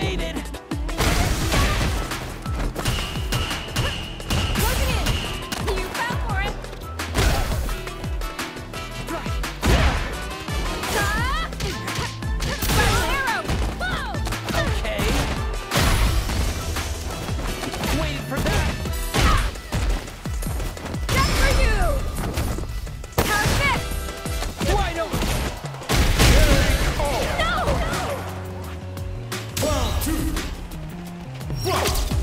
it Fight!